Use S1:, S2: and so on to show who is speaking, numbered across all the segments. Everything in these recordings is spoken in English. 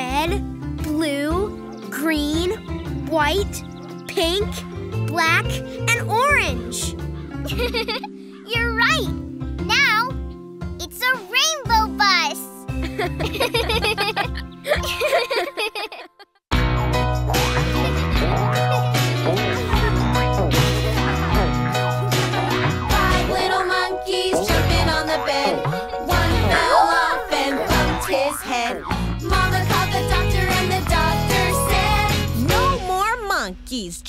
S1: red,
S2: blue, green, white, pink, black, and orange. You're right. Now, it's a rainbow bus.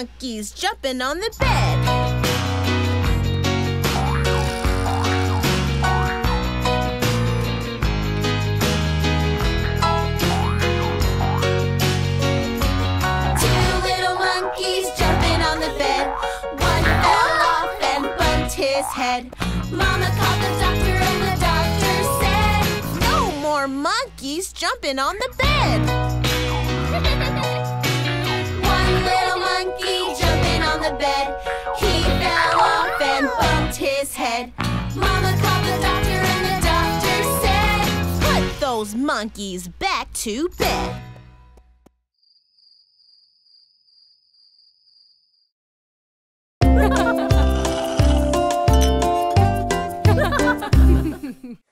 S3: monkeys jumping on the bed.
S4: head. Mama called the doctor and the doctor said,
S3: No more monkeys jumping on the bed.
S4: his head. Mama called the doctor and the doctor said,
S3: Put those monkeys back to bed.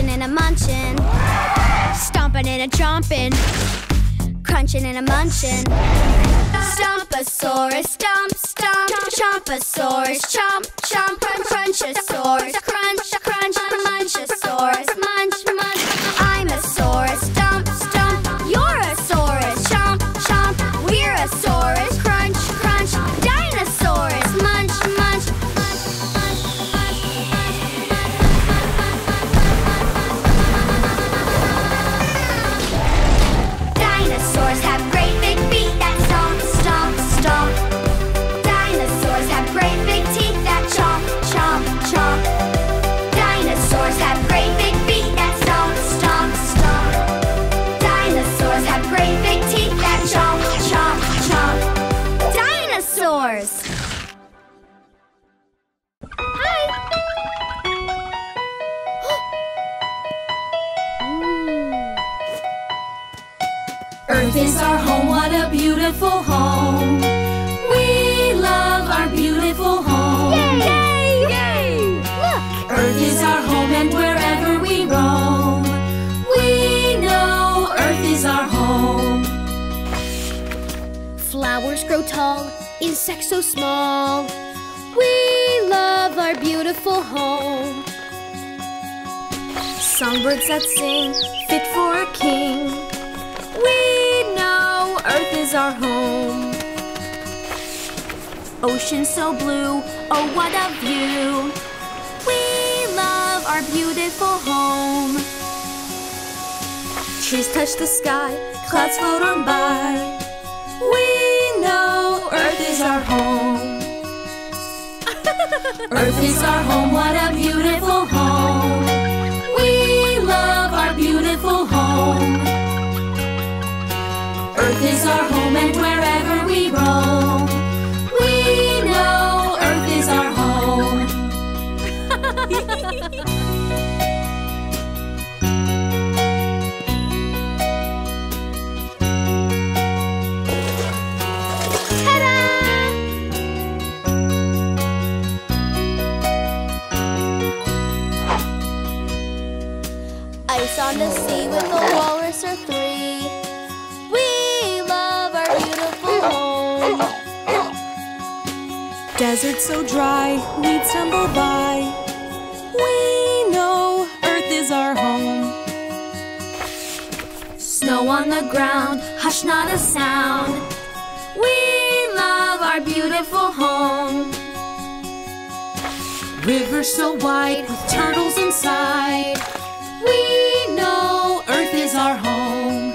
S2: Crunching and a munching. Stomping and a chomping. Crunching and a munching. Stomposaurus, stomp, stomp. Chomposaurus, chomp, chomp. Crunchosaurus, crunch, crunch. Munchosaurus, munch, munch.
S4: Beautiful home. We love our beautiful home.
S2: Yay! Yay! Look!
S4: Earth is our home, and wherever we roam, we know Earth is our home.
S2: Flowers grow tall, insects so small. We love our beautiful home.
S5: Songbirds that sing, fit for a king. We Earth is our home. Ocean so blue, oh what a view. We love our beautiful home. Trees touch the sky, clouds float on by. We know Earth is our home.
S4: Earth is our home, what a
S2: On the sea with a walrus or three. We love our beautiful home.
S5: Desert so dry, weeds tumble by. We know Earth is our home.
S4: Snow on the ground, hush not a sound. We love our beautiful home. River so wide with turtles inside. We know Earth is our home.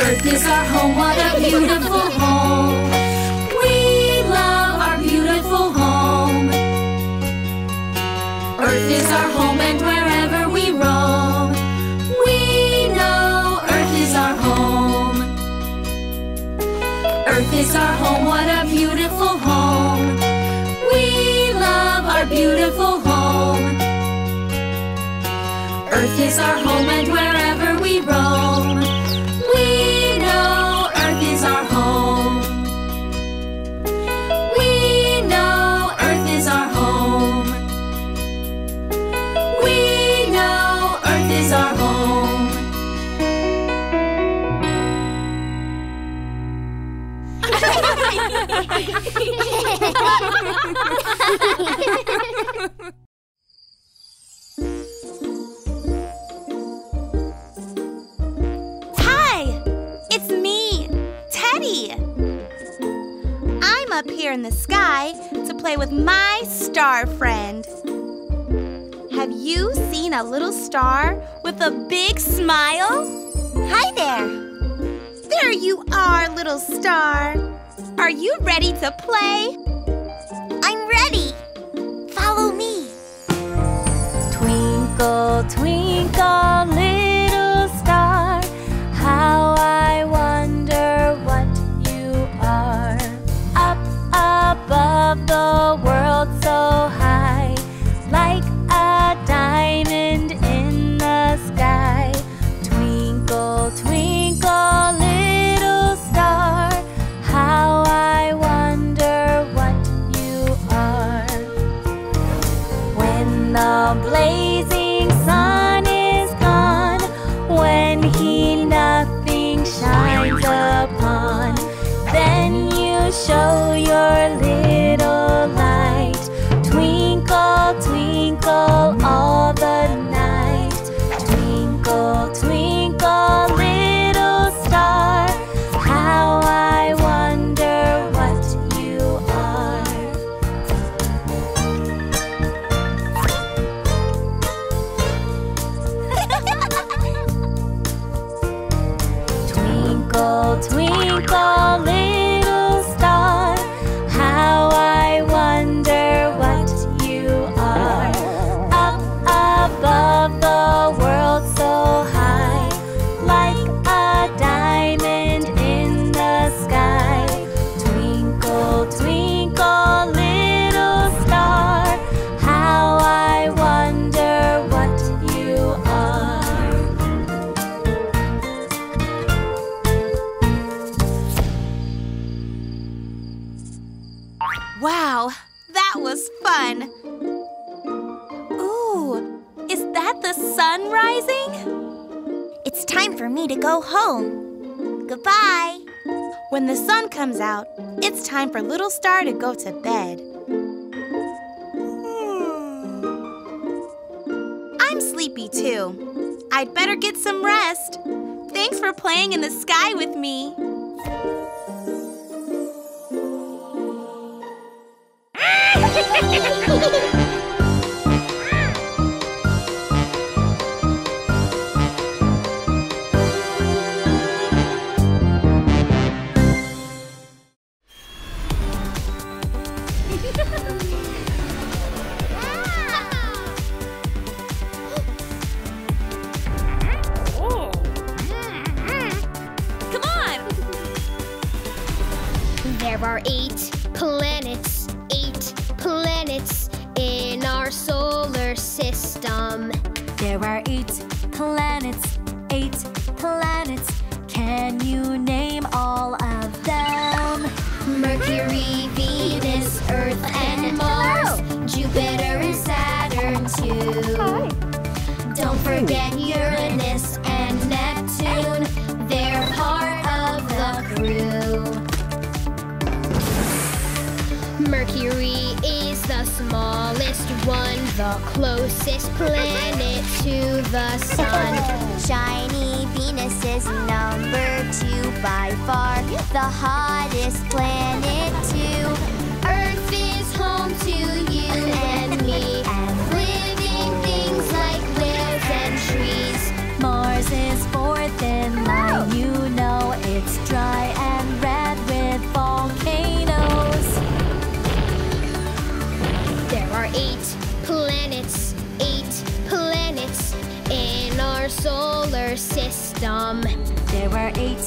S4: Earth is our home, what a beautiful home. We love our beautiful home. Earth is our home, and is our home
S1: and wherever we roam, we know Earth is our home. We know Earth is our home. We know Earth is our home.
S4: the sky to play with my star friend. Have you seen a little star with a big smile? Hi there. There you are, little star. Are you ready to play? I'm ready. Follow me. Twinkle, twinkle, When the sun comes out, it's time for Little Star to go to bed. Hmm. I'm sleepy too. I'd better get some rest. Thanks for playing in the sky with me.
S6: There were eight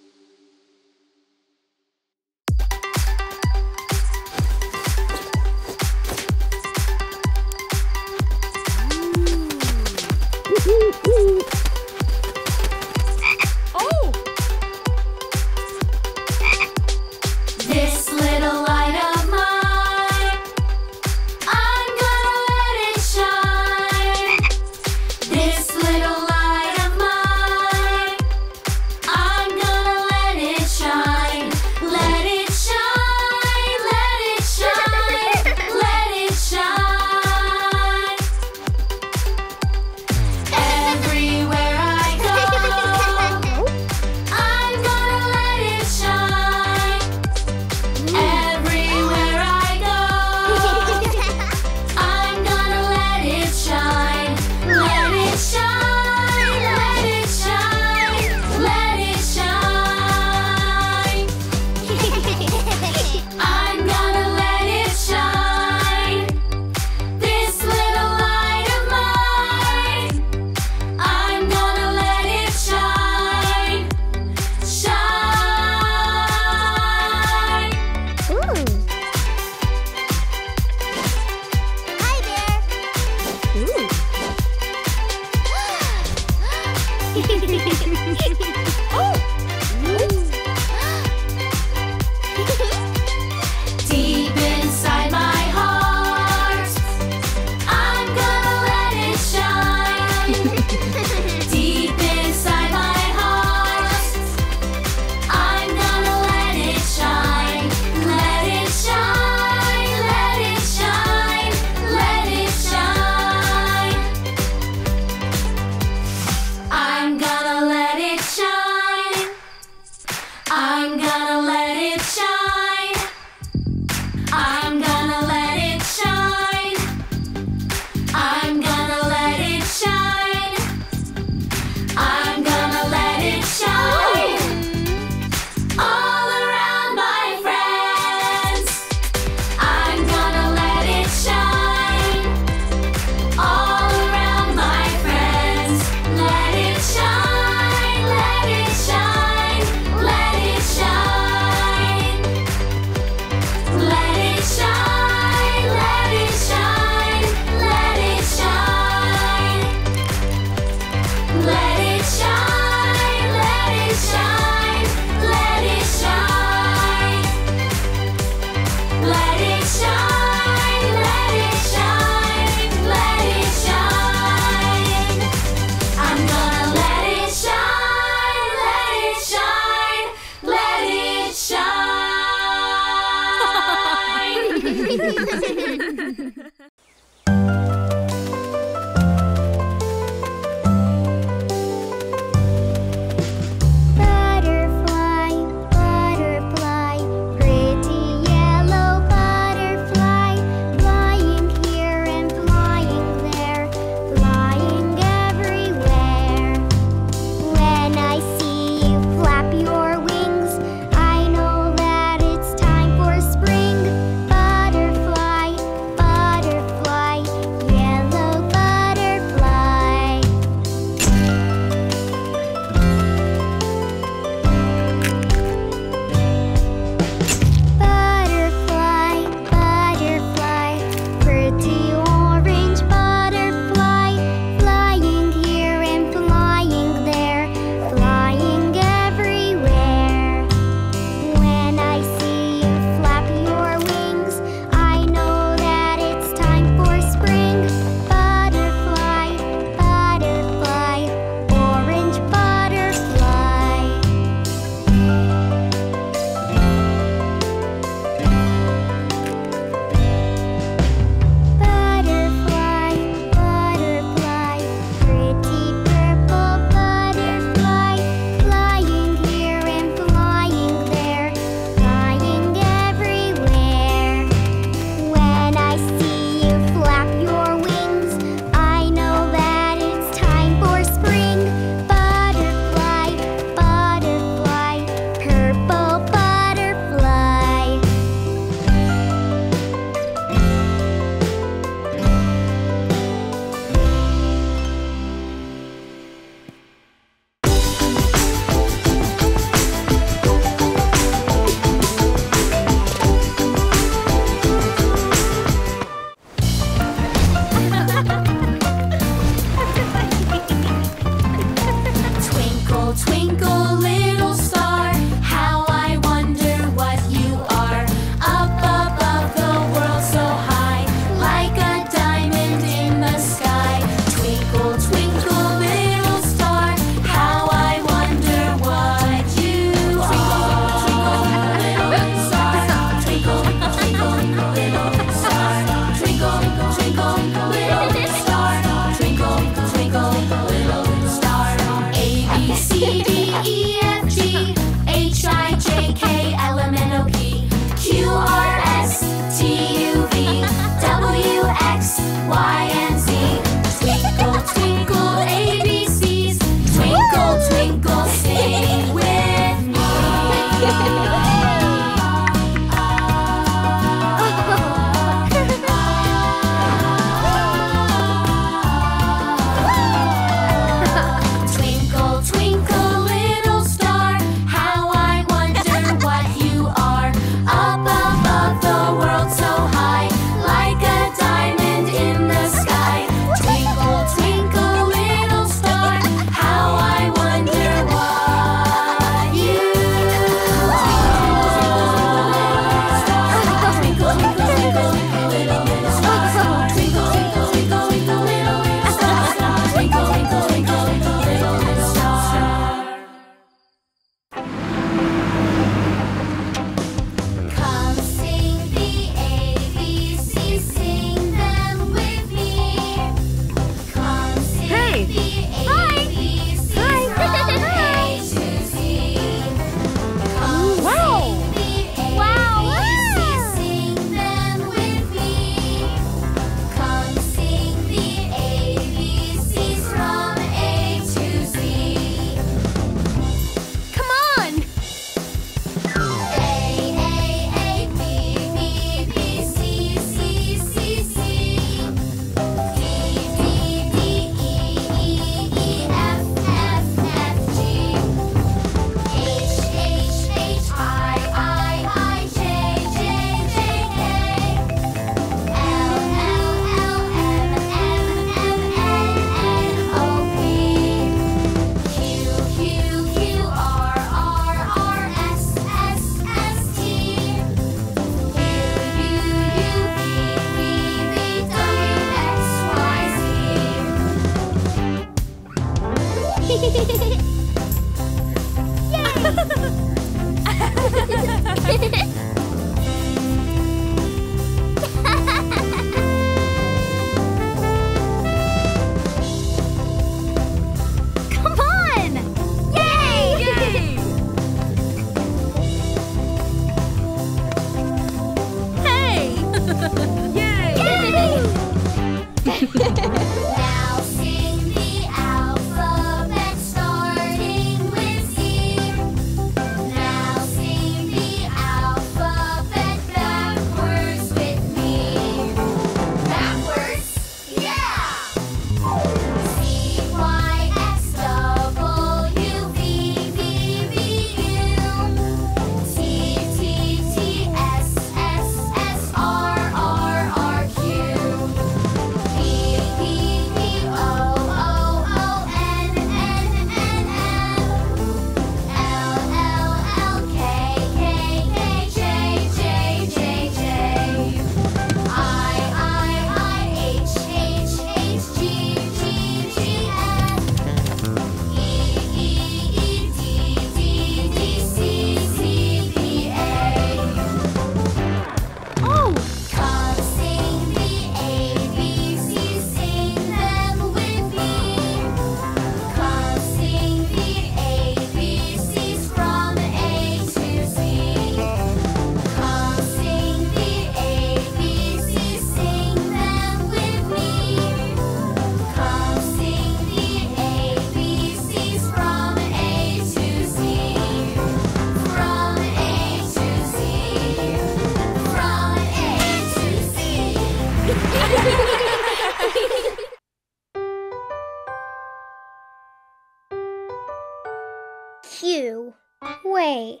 S6: Wait.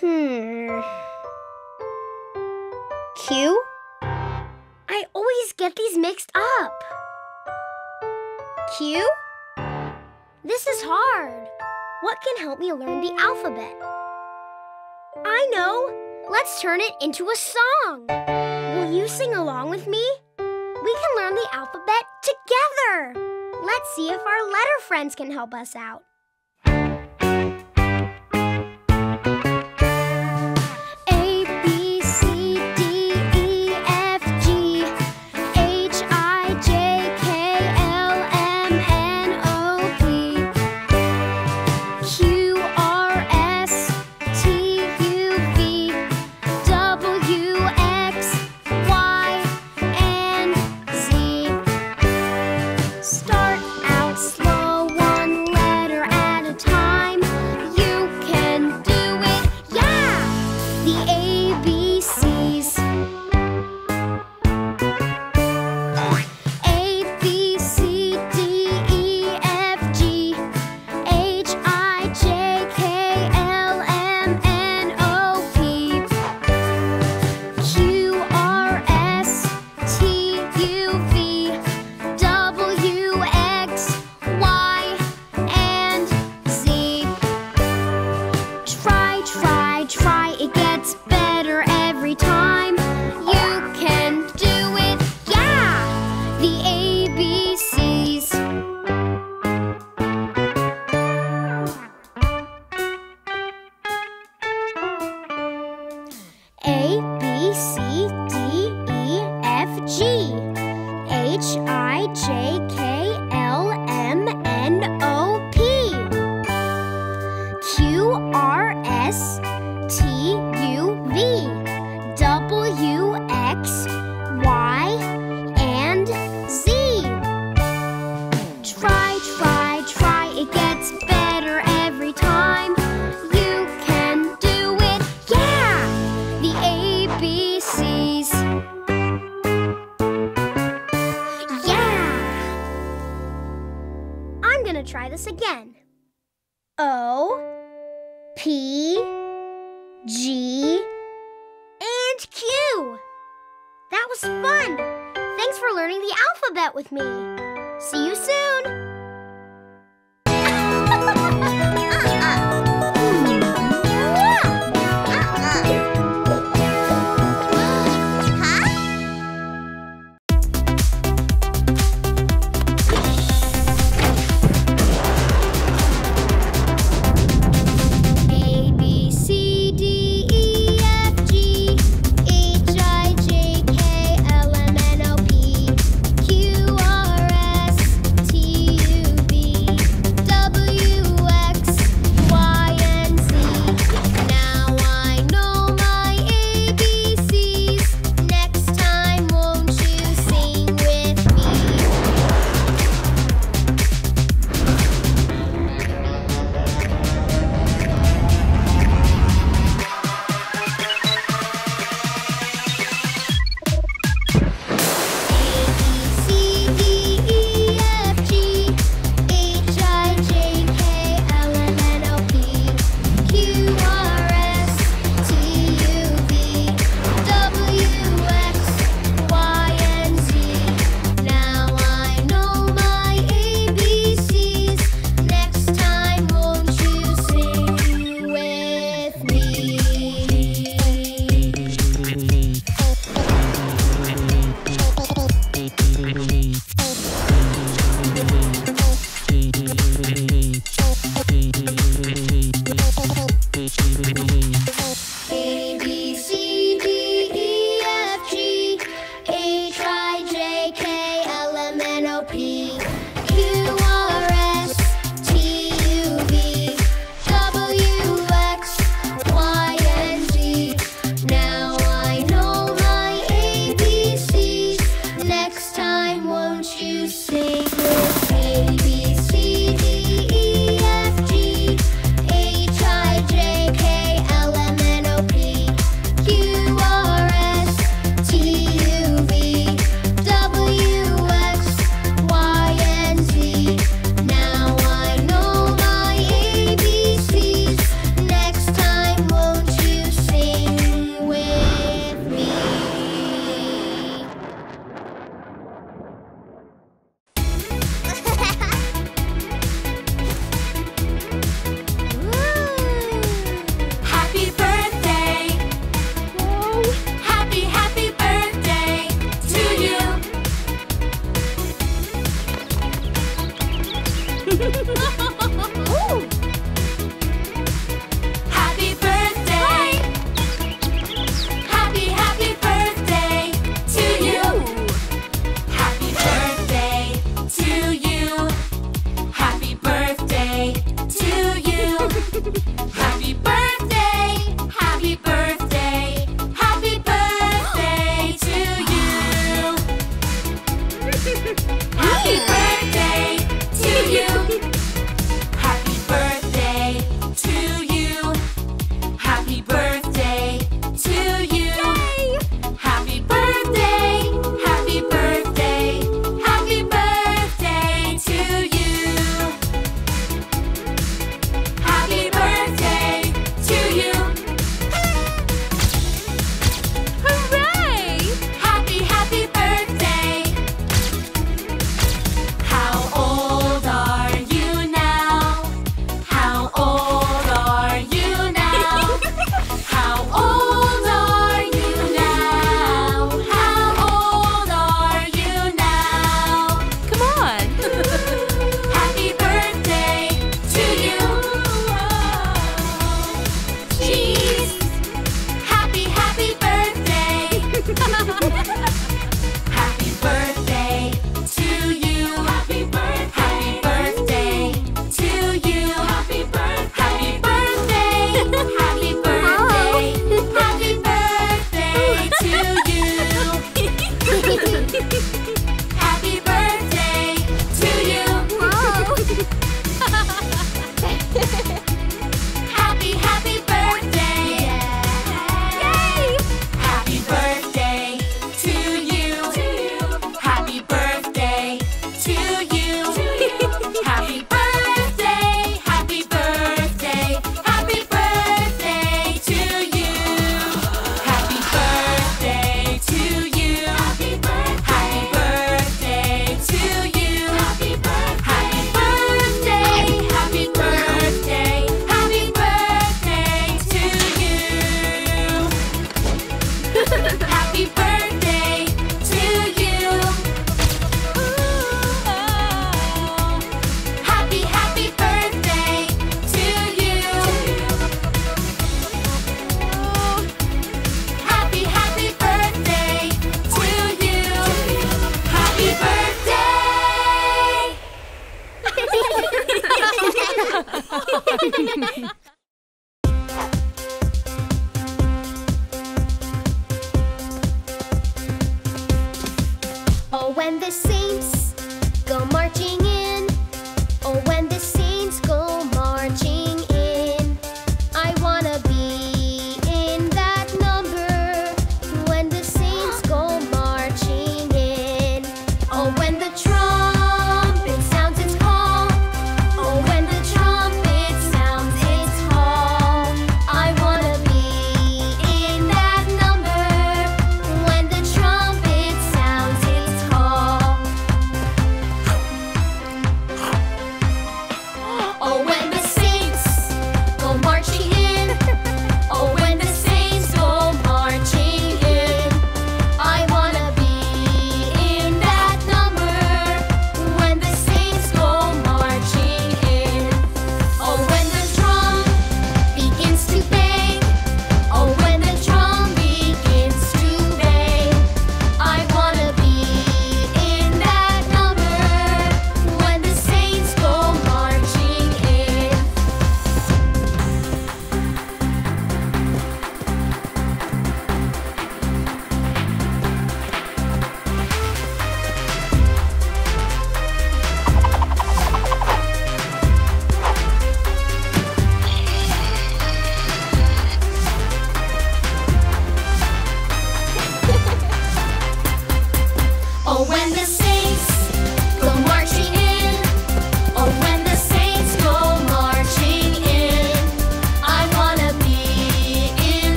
S6: Hmm. Q? I always get these mixed up. Q? This is hard. What can help me learn the alphabet? I know. Let's turn it into a song. Will you sing along with me? We can learn the alphabet together. Let's see if our letter friends can help us out. H I J K L.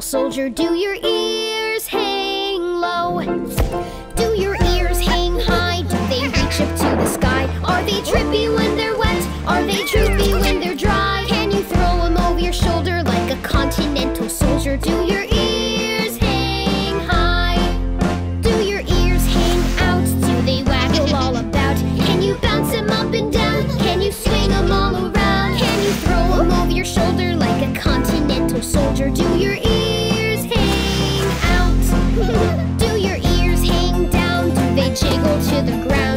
S6: soldier? Do your to the ground?